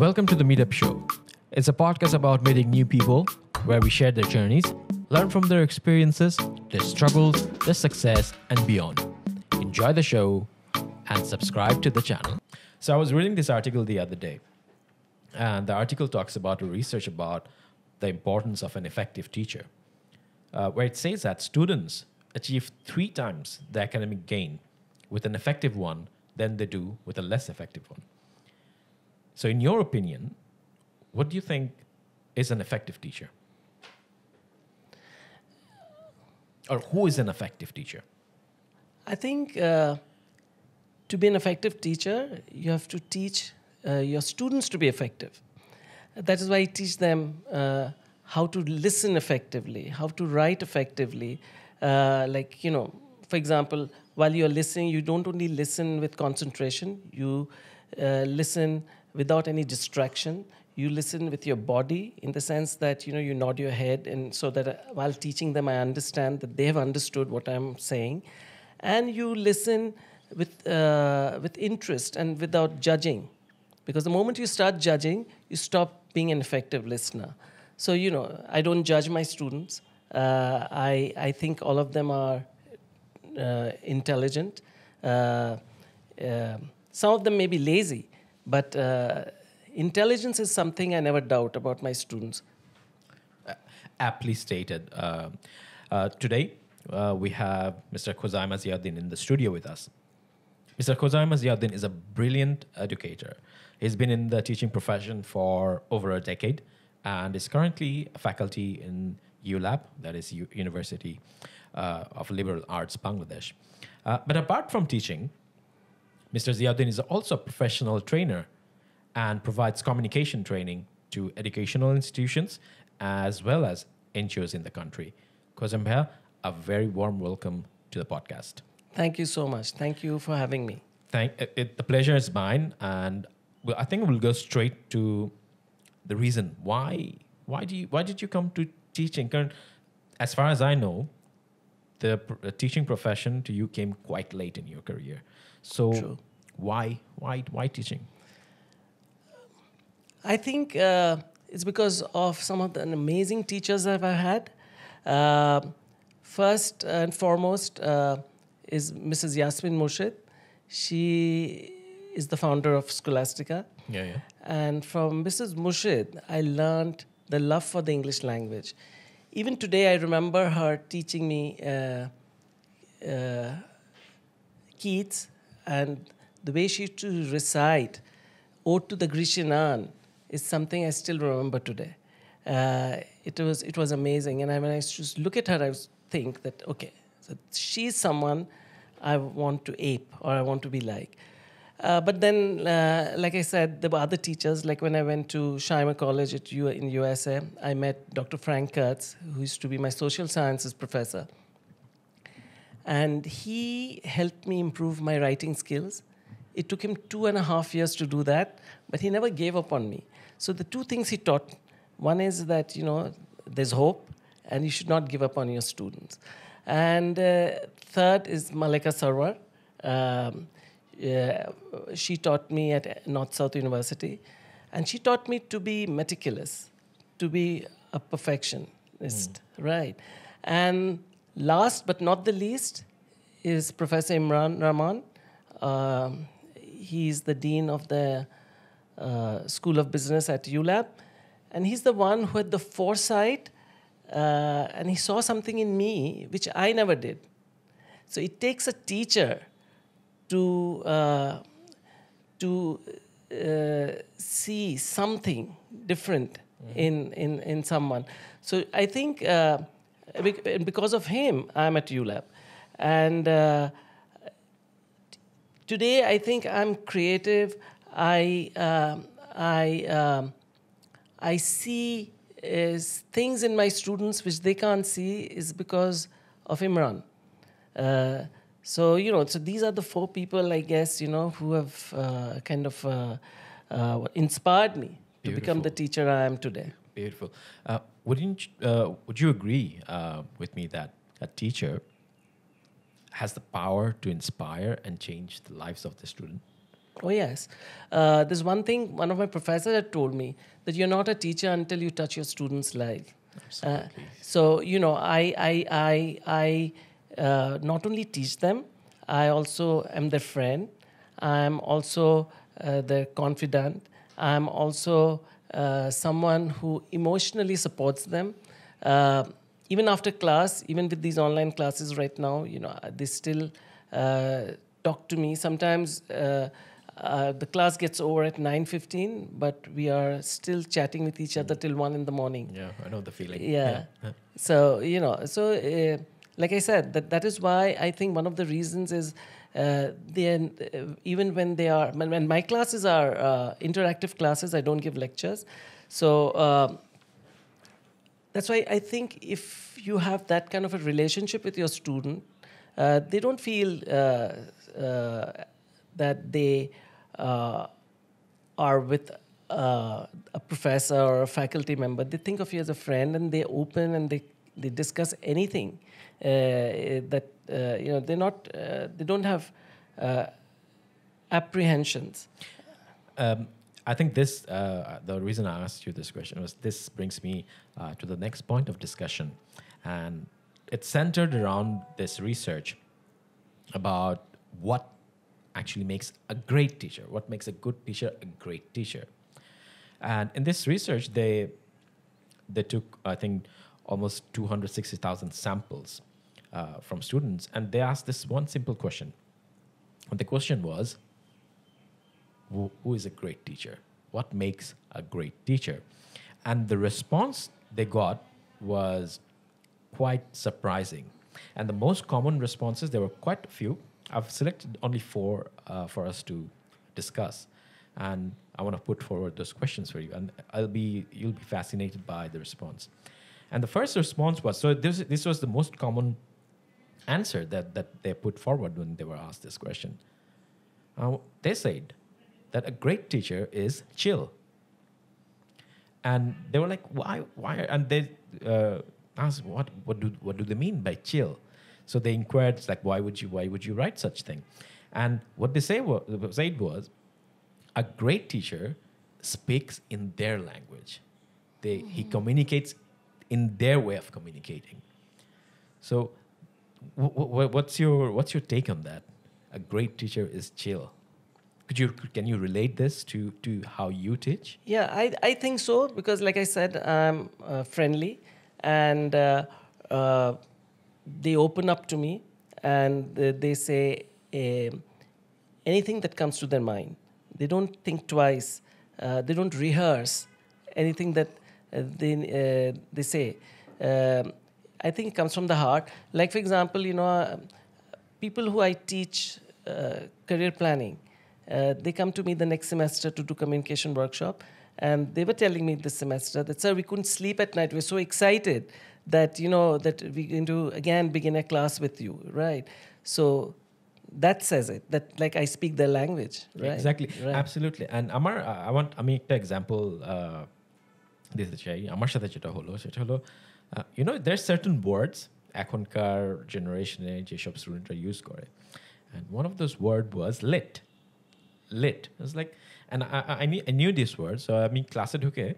Welcome to the Meetup Show. It's a podcast about meeting new people where we share their journeys, learn from their experiences, their struggles, their success, and beyond. Enjoy the show and subscribe to the channel. So, I was reading this article the other day, and the article talks about research about the importance of an effective teacher, uh, where it says that students achieve three times the academic gain with an effective one than they do with a less effective one. So, in your opinion, what do you think is an effective teacher? Or who is an effective teacher? I think uh, to be an effective teacher, you have to teach uh, your students to be effective. That is why I teach them uh, how to listen effectively, how to write effectively. Uh, like, you know, for example, while you're listening, you don't only listen with concentration, you uh, listen without any distraction you listen with your body in the sense that you know you nod your head and so that uh, while teaching them i understand that they have understood what i'm saying. And you listen with uh, with interest and without judging. Because the moment you start judging you stop being an effective listener. So you know i don't judge my students. Uh, i i think all of them are uh, intelligent. Uh, uh, some of them may be lazy but uh, intelligence is something I never doubt about my students. Uh, aptly stated. Uh, uh, today, uh, we have Mr. Khozaima Ziauddin in the studio with us. Mr. Khozaima Ziauddin is a brilliant educator. He's been in the teaching profession for over a decade and is currently a faculty in ULAB, that is U- University uh, of Liberal Arts, Bangladesh. Uh, but apart from teaching, Mr. Ziauddin is also a professional trainer and provides communication training to educational institutions as well as NGOs in the country. Kozambha, a very warm welcome to the podcast. Thank you so much. Thank you for having me. Thank it, the pleasure is mine, and well, I think we'll go straight to the reason why. Why do you? Why did you come to teaching? As far as I know, the, the teaching profession to you came quite late in your career. So True. why why why teaching? I think uh, it's because of some of the amazing teachers that I've had. Uh, first and foremost uh, is Mrs. Yasmin Murshid. She is the founder of Scholastica. Yeah, yeah. And from Mrs. Murshid, I learned the love for the English language. Even today, I remember her teaching me uh, uh, Keats and the way she used to recite Ode to the Grecian Urn is something I still remember today. Uh, it was it was amazing, and I, when I just look at her, I think that okay, so she's someone I want to ape or I want to be like. Uh, but then, uh, like I said, there were other teachers. Like when I went to Shimer College at U- in USA, I met Dr. Frank Kurtz, who used to be my social sciences professor. And he helped me improve my writing skills. It took him two and a half years to do that, but he never gave up on me. So the two things he taught, one is that, you know, there's hope and you should not give up on your students. And uh, third is Malika Sarwar. Um, she taught me at North South University, and she taught me to be meticulous, to be a perfectionist, right? And last but not the least is Professor Imran Rahman. Um, he's the dean of the uh, School of Business at ULAB, and he's the one who had the foresight, uh, and he saw something in me which I never did. So it takes a teacher to uh, to uh, see something different in, in in someone. So I think uh, because of him, I'm at ULAB, and uh, today I think I'm creative. I um, I um, I see is things in my students which they can't see is because of Imran. Uh, so you know, so these are the four people, I guess, you know, who have uh, kind of uh, uh, inspired me to become the teacher I am today. Beautiful. Uh, wouldn't uh, would you agree uh, with me that a teacher has the power to inspire and change the lives of the student? Oh, yes. Uh, there's one thing one of my professors had told me that you're not a teacher until you touch your students' life. Uh, so, you know, I, I, I, I uh, not only teach them, I also am their friend. I'm also uh, their confidant. I'm also uh, someone who emotionally supports them. Uh, even after class, even with these online classes right now, you know, they still uh, talk to me. Sometimes uh, uh, the class gets over at 9.15, but we are still chatting with each other till 1 in the morning. Yeah, I know the feeling. Yeah. So, you know, so uh, like I said, that, that is why I think one of the reasons is uh, uh, even when they are, when, when my classes are uh, interactive classes, I don't give lectures. So uh, that's why I think if you have that kind of a relationship with your student, uh, they don't feel uh, uh, that they are with a professor or a faculty member. They think of you as a friend, and they open and they they discuss anything uh, that uh, you know. They're not. Uh, they don't have uh, apprehensions. Um, I think this, uh, the reason I asked you this question was this brings me uh, to the next point of discussion. And it's centered around this research about what actually makes a great teacher, what makes a good teacher a great teacher. And in this research, they, they took, I think, almost 260,000 samples uh, from students, and they asked this one simple question. And the question was, who, who is a great teacher? What makes a great teacher? And the response they got was quite surprising. And the most common responses, there were quite a few. I've selected only four uh, for us to discuss. And I want to put forward those questions for you. And I'll be, you'll be fascinated by the response. And the first response was so this, this was the most common answer that, that they put forward when they were asked this question. Uh, they said, that a great teacher is chill. And they were like, why, why? And they uh, asked, what, what, do, what do they mean by chill? So they inquired, like, why would you, why would you write such thing? And what they say was, said was, a great teacher speaks in their language. They, He communicates in their way of communicating. So, what's your what's your take on that? A great teacher is chill. Could you can you relate this to to how you teach? Yeah, I, I think so because, like I said, I'm uh, friendly and uh, uh, they open up to me and they, say um anything that comes to their mind. They don't think twice, uh, they don't rehearse anything that uh, they, uh, they say. Um, I think it comes from the heart. Like, for example, you know, uh, people who I teach career planning, they come to me the next semester to do communication workshop. And they were telling me this semester that, sir, we couldn't sleep at night. We're so excited that, you know, that we're going to again begin a class with you, right? So that says it that like i speak their language right exactly right. absolutely and amar i want amit to example uh, দিতে চাই আমার সাথে যেটা হলো সেটা হলো you know there certain words এখনকার জেনারেশনে যেসব স্টুডেন্টরা ইউজ করে and one of those word was late lit. I was like, and I, I, I, knew, I knew this word. So I mean, class at okay.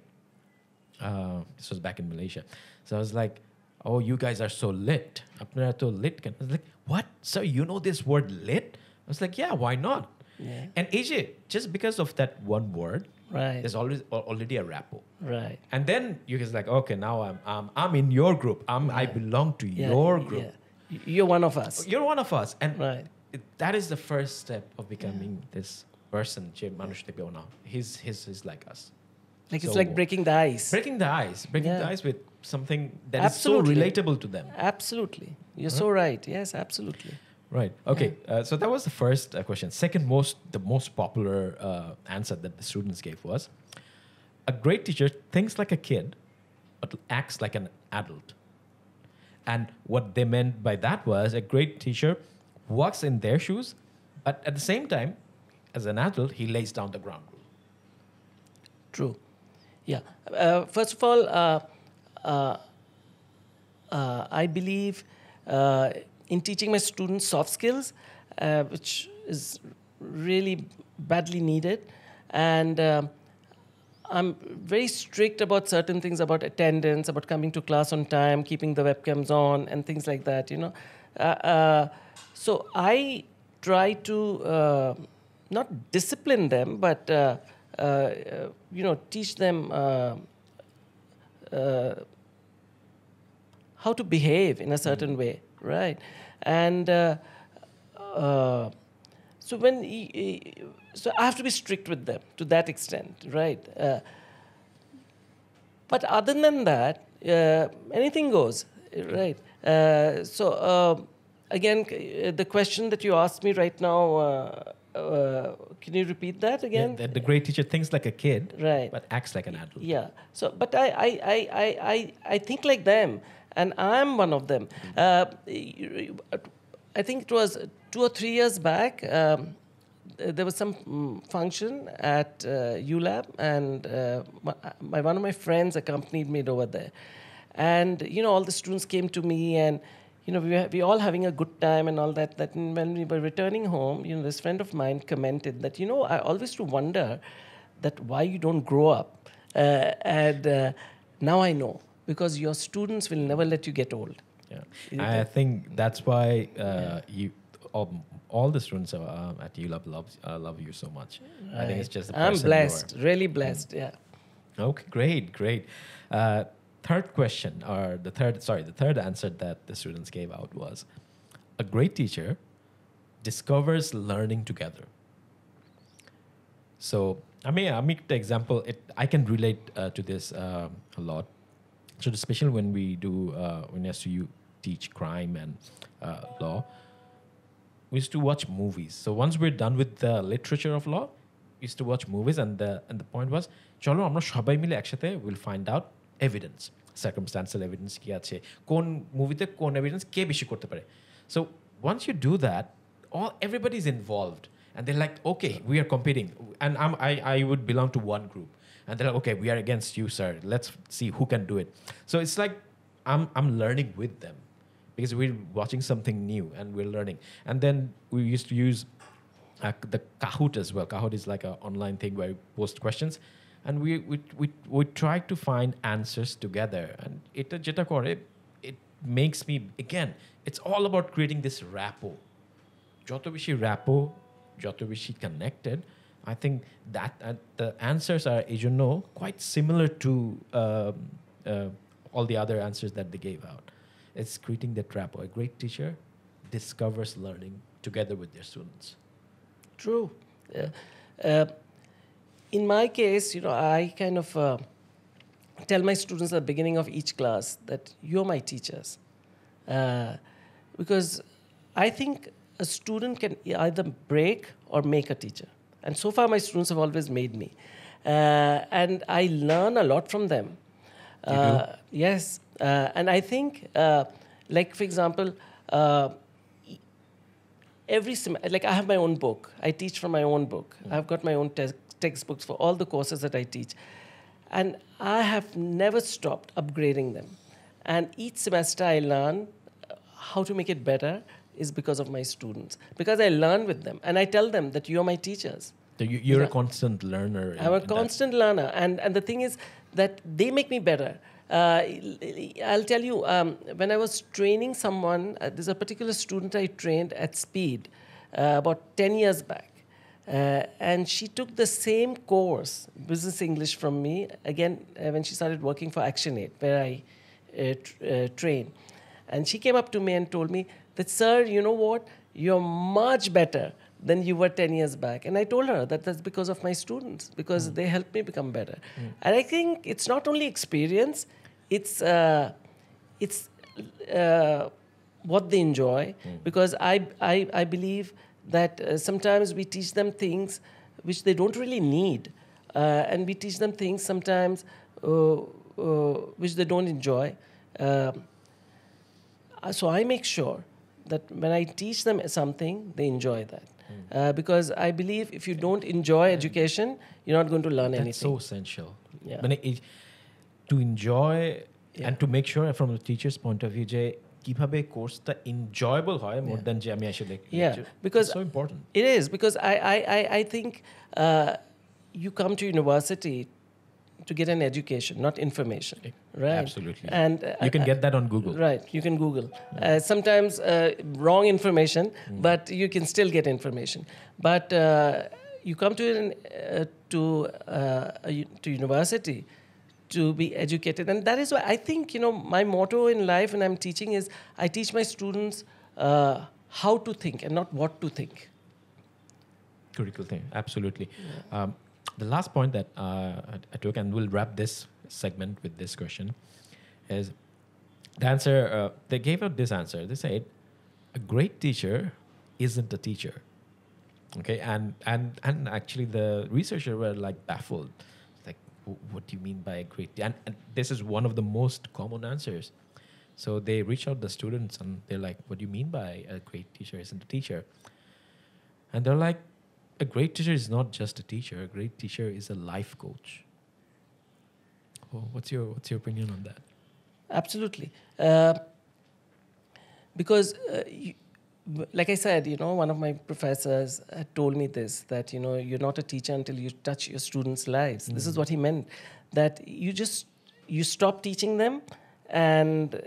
Uh, this was back in Malaysia. So I was like, oh, you guys are so lit. আপনারা তো lit কেন? I was like, what? So you know this word lit? I was like, yeah, why not? Yeah. And AJ, just because of that one word, Right. There's always already a rapport. Right. And then you just like, okay, now I'm I'm, I'm in your group. I'm right. I belong to yeah, your group. Yeah. You're one of us. You're one of us. And right. It, that is the first step of becoming yeah. this person, Jim Manush Depiona. He's he's he's like us. Like so it's like breaking the ice. Breaking the ice. Breaking the ice with something that absolutely. is so relatable to them. Absolutely. You're huh? so right. Yes, absolutely. Right. Okay. Uh, so that was the first uh, question. Second most, the most popular uh, answer that the students gave was, a great teacher thinks like a kid, but acts like an adult. And what they meant by that was a great teacher walks in their shoes, but at the same time, as an adult, he lays down the ground rule. True. Yeah. Uh, first of all, uh, uh, uh, I believe uh, in teaching my students soft skills, uh, which is really badly needed, and um, I'm very strict about certain things about attendance, about coming to class on time, keeping the webcams on, and things like that. You know, uh, uh, so I try to uh, not discipline them, but uh, uh, uh, you know, teach them. Uh, uh, how to behave in a certain way, right? And uh, uh, so when he, he- so I have to be strict with them to that extent, right? Uh, but other than that, uh, anything goes, right? Uh, so uh, again, uh, the question that you asked me right now, uh, uh, can you repeat that Yeah, again? the, the great teacher thinks like a kid, Right. but acts like an adult. Yeah. So, but I, I, I, I, I think like them, and I'm one of them. Uh, I think it was two or three years back. Um, there was some mm, function at uh, ULab, and uh, my, my, one of my friends accompanied me over there. And you know, all the students came to me, and you know, we were, we all having a good time and all that. That when we were returning home, you know, this friend of mine commented that you know, I always to wonder that why you don't grow up. Uh, and uh, now I know because your students will never let you get old. Yeah, I that- think that's why uh, you all, all the students are, um, at ULab loves uh, love you so much. I think it's just I'm person you are. blessed, really blessed. Yeah. Okay, great, great. Uh, third question, or the third, sorry, the third answer that the students gave out was a great teacher discovers learning together. So, I mean, I make the example, it, I can relate uh, to this um a lot So, especially when we do, uh, when SU teach crime and uh, law, we used to watch movies. So once we're done with the literature of law, we used to watch movies, and the and the point was, চলো আমরা সবাই মিলে একসাথে will find out evidence সার্কামস্টান্সিয়াল evidence কি আছে কোন মুভিতে কোন এভিডেন্স কে বেশি করতে পারে so once you do that all everybody is involved and they're like okay we are competing and I'm, I, I would belong to one group and they're like okay we are against you sir let's see who can do it so it's like i'm, I'm learning with them because we're watching something new and we're learning and then we used to use uh, the Kahoot as well. Kahoot is like an online thing where you post questions, and we we we, we try to find answers together. And it jeta kore, it makes me again. It's all about creating this rapport. যত বেশি rapport, যত বেশি connected. I think that uh, the answers are, as you know, quite similar to uh, uh, all the other answers that they gave out. It's creating the trap. A great teacher discovers learning together with their students. True. Uh, in my case, you know, I kind of uh, tell my students at the beginning of each class that you're my teachers, uh, because I think a student can either break or make a teacher. And so far, my students have always made me. Uh, and I learn a lot from them. Uh, yes. Uh, and I think, uh, like, for example, uh, every sem- like I have my own book. I teach from my own book. I've got my own te- textbooks for all the courses that I teach, and I have never stopped upgrading them. And each semester I learn how to make it better is because of my students because I learn with them and I tell them that you're my teachers. So you, you're a constant learner. I'm a in that. constant learner, and and the thing is that they make me better. Uh, I'll tell you, um, when I was training someone, uh, there's a particular student I trained at Speed uh, about 10 years back. Uh, and she took the same course, business English, from me again uh, when she started working for ActionAid, where I uh, tr- uh, train. And she came up to me and told me that, sir, you know what? You're much better than you were 10 years back. And I told her that that's because of my students, because they helped me become better. And I think it's not only experience, it's, uh, it's uh, what they enjoy, because I, I, I believe that uh, sometimes we teach them things which they don't really need. Uh, and we teach them things sometimes uh, uh, which they don't enjoy. Um, uh, so I make sure that when I teach them something, they enjoy that. Uh, because I believe if you don't enjoy education, you're not going to learn That's anything. so essential. Yeah. When it, it- to enjoy Yeah. and to make sure from the teacher's point of view, যে কিভাবে কোর্সটা enjoyable হয় মোর Yeah. দেন যে আমি আসলে Yeah, because so important It is because I, I, I, I think uh, you come to university to get an education, not information, right? Absolutely. And uh, You can get that on Google. Right, you can Google. Uh, sometimes uh, wrong information, but you can still get information. But uh, you come to an, uh, to uh, to university to be educated, and that is why I think you know my motto in life when I'm teaching is I teach my students uh, how to think and not what to think. critical thing absolutely um, the last point that uh, I- took and we'll wrap this segment with this question is the answer uh, they gave out this answer. They said a great teacher isn't a teacher. Okay and and and actually the researchers were like baffled. Like what do you mean by a great and, and this is one of the most common answers. So they reach out the students and they're like what do you mean by a great teacher isn't a teacher? And they're like a great teacher is not just a teacher a great teacher is a life coach oh, what's your what's your opinion on that Absolutely. Uh, because, uh, you, like I said, you know, one of my professors had told me this that, you know, you're not a teacher until you touch your students' lives. This is what he meant that you just, you stop teaching them and,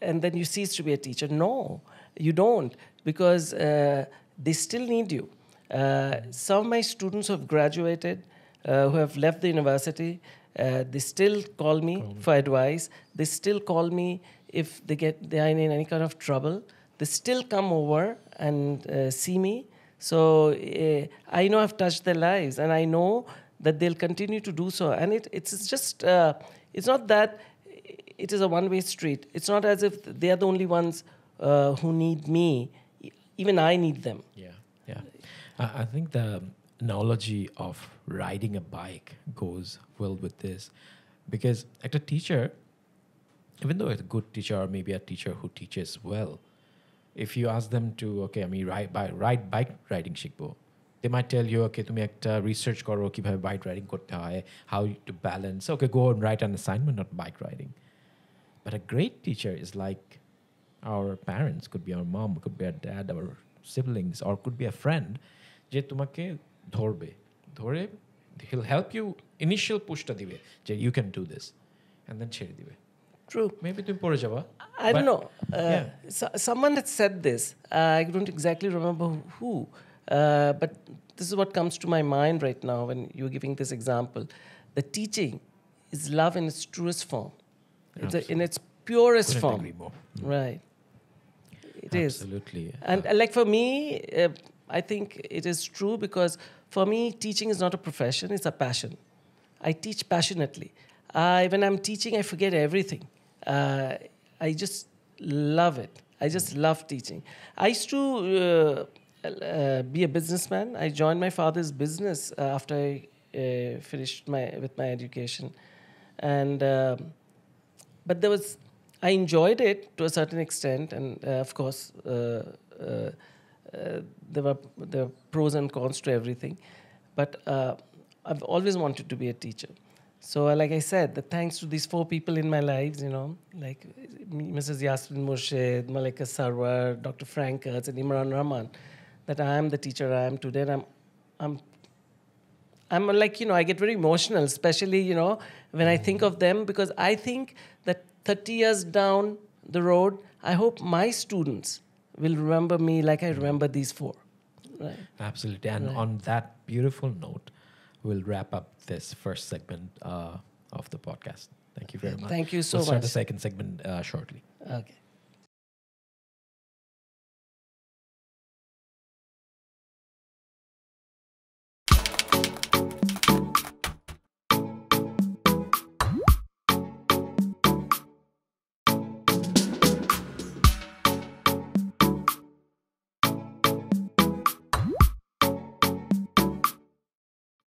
and then you cease to be a teacher. No, you don't because uh, they still need you. Uh, some of my students who have graduated, uh, who have left the university, uh, they still call me for advice. They still call me if they get they are in any kind of trouble. They still come over and uh, see me. So uh, I know I've touched their lives, and I know that they'll continue to do so. And it, it's just uh, it's not that it is a one-way street. It's not as if they are the only ones uh, who need me. Even I need them. Yeah. I, I think the analogy of riding a bike goes well with this, because at a teacher, even though it's a good teacher or maybe a teacher who teaches well, if you ask them to okay, I mean ride by ride bike riding শিখবো they might tell you okay তুমি একটা research করো কিভাবে bike riding করতে হয় how to balance okay go and write an assignment on bike riding but a great teacher is like our parents, could be our mom, could be our dad, our siblings, or could be a friend, যে তোমাকে ধরবে ধরে he'll help you initial পুশটা দিবে যে you can do this and then ছেড়ে দিবে True. maybe তুমি পড়ে যাবা I don't but- know. Uh, yeah. so, someone had said this. Uh, I don't exactly remember who, uh, but this is what comes to my mind right now when you're giving this example. The teaching is love in its truest form, it's a, in its purest Couldn't form. agree more. Right. It is. Absolutely. And uh, like for me, uh, I think it is true because for me, teaching is not a profession, it's a passion. I teach passionately. I, when I'm teaching, I forget everything. Uh, I just love it. I just love teaching. I used to uh, uh, be a businessman. I joined my father's business uh, after I uh, finished my with my education, and um, but there was I enjoyed it to a certain extent, and uh, of course there were there were pros and cons to everything, but uh, I've always wanted to be a teacher. So, uh, like I said, the thanks to these four people in my lives, you know, like uh, Mrs. Yasmin Murshid, Malika Sarwar, Dr. Frank and Imran Rahman, that I am the teacher I am today. And I'm, I'm I'm like, you know, I get very emotional, especially, you know, when I think of them, because I think that 30 years down the road, I hope my students will remember me like I remember these four. Right. Absolutely. And Right. on that beautiful note, we'll wrap up this first segment uh, of the podcast. Thank you very much. Thank you so we'll start the second segment uh, shortly. Okay.